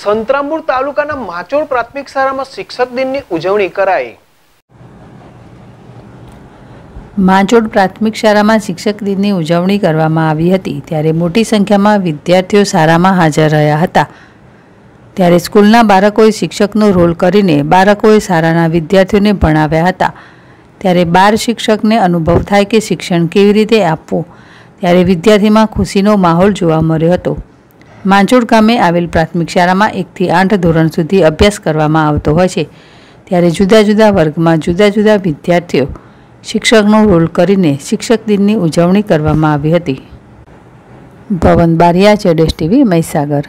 સંતરામપુર તાલુકાના માચોડ પ્રાથમિક શાળામાં શિક્ષક દિનની ઉજવણી કરાઈ. માંચોડ પ્રાથમિક શાળામાં શિક્ષક દિનની ઉજવણી કરવામાં આવી હતી, ત્યારે મોટી સંખ્યામાં વિદ્યાર્થીઓ શાળામાં હાજર રહ્યા હતા. ત્યારે સ્કૂલના બાળકોએ શિક્ષકનો રોલ કરીને બાળકોએ શાળાના વિદ્યાર્થીઓને ભણાવ્યા હતા. ત્યારે બાર શિક્ષકને અનુભવ થાય કે શિક્ષણ કેવી રીતે આપવું, ત્યારે વિદ્યાર્થીમાં ખુશીનો માહોલ જોવા મળ્યો હતો. માંચોડ ગામે આવેલ પ્રાથમિક શાળામાં એકથી આઠ ધોરણ સુધી અભ્યાસ કરવામાં આવતો હોય છે. ત્યારે જુદા જુદા વર્ગમાં જુદા જુદા વિદ્યાર્થીઓ શિક્ષકનો રોલ કરીને શિક્ષક દિનની ઉજવણી કરવામાં આવી હતી. ભવન બારિયા, જેડેશ ટીવી, મહીસાગર.